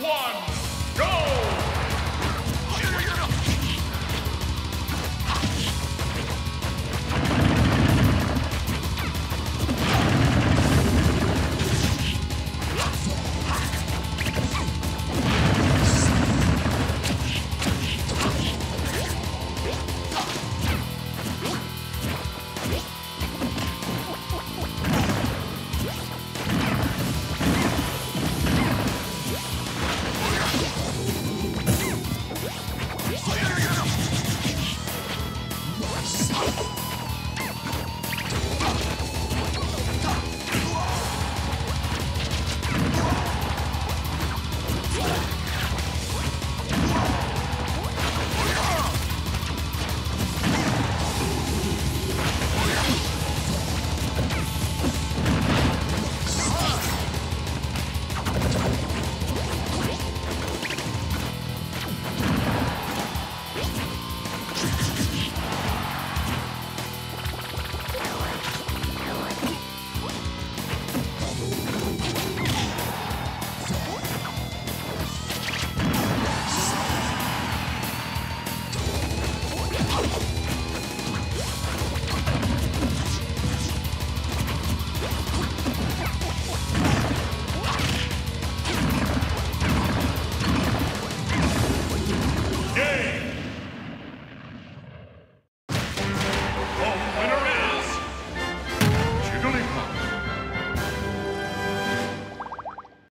one.